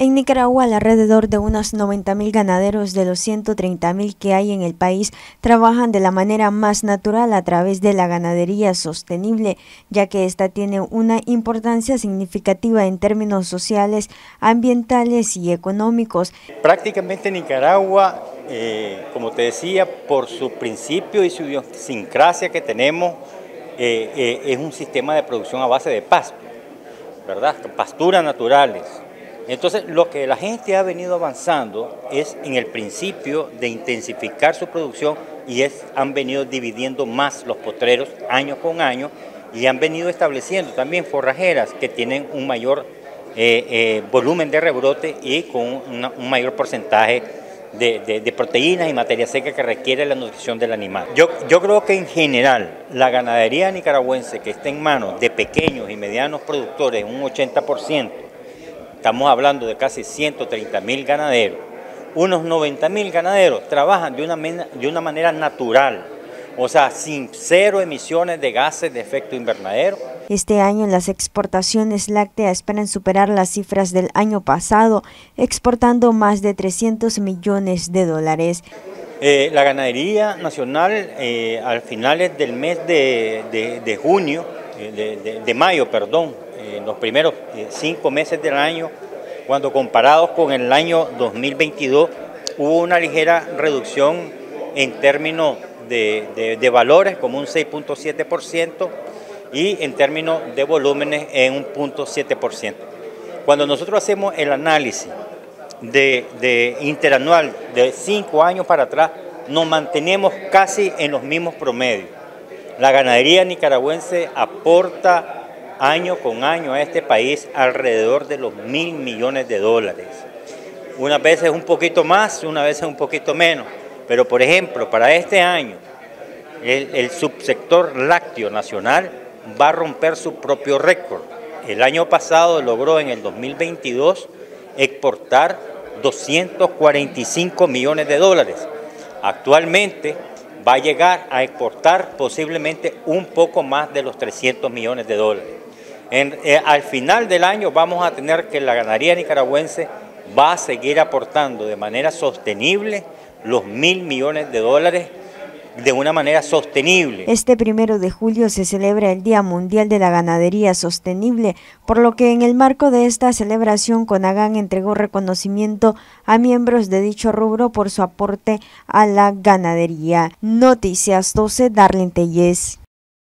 En Nicaragua, alrededor de unos 90.000 ganaderos de los 130.000 que hay en el país trabajan de la manera más natural a través de la ganadería sostenible, ya que esta tiene una importancia significativa en términos sociales, ambientales y económicos. Prácticamente Nicaragua, eh, como te decía, por su principio y su idiosincrasia que tenemos, eh, eh, es un sistema de producción a base de pasto, ¿verdad? Pasturas naturales entonces, lo que la gente ha venido avanzando es en el principio de intensificar su producción y han venido dividiendo más los potreros año con año y han venido estableciendo también forrajeras que tienen un mayor eh, eh, volumen de rebrote y con un mayor porcentaje de, proteínas y materia seca que requiere la nutrición del animal. Yo creo que en general la ganadería nicaragüense que está en manos de pequeños y medianos productores, un 80%, Estamos hablando de casi 130 mil ganaderos. Unos 90 mil ganaderos trabajan de una, de una manera natural, o sea, sin cero emisiones de gases de efecto invernadero. Este año las exportaciones lácteas esperan superar las cifras del año pasado, exportando más de 300 millones de dólares. Eh, la ganadería nacional eh, al finales del mes de, junio, eh, de, mayo, perdón, en los primeros eh, cinco meses del año, cuando comparados con el año 2022, hubo una ligera reducción en términos de, valores, como un 6.7%, y en términos de volúmenes en un 0.7%. Cuando nosotros hacemos el análisis de, de interanual de cinco años para atrás, nos mantenemos casi en los mismos promedios. La ganadería nicaragüense aporta año con año a este país alrededor de los mil millones de dólares. Unas veces un poquito más, unas veces un poquito menos. Pero por ejemplo, para este año, el, subsector lácteo nacional va a romper su propio récord. El año pasado logró en el 2022 exportar 245 millones de dólares. Actualmente va a llegar a exportar posiblemente un poco más de los 300 millones de dólares. Eh, al final del año vamos a tener que la ganadería nicaragüense va a seguir aportando de manera sostenible los mil millones de dólares de una manera sostenible. Este primero de julio se celebra el Día Mundial de la Ganadería Sostenible, por lo que en el marco de esta celebración Conagán entregó reconocimiento a miembros de dicho rubro por su aporte a la ganadería. Noticias 12, Darlene Telles.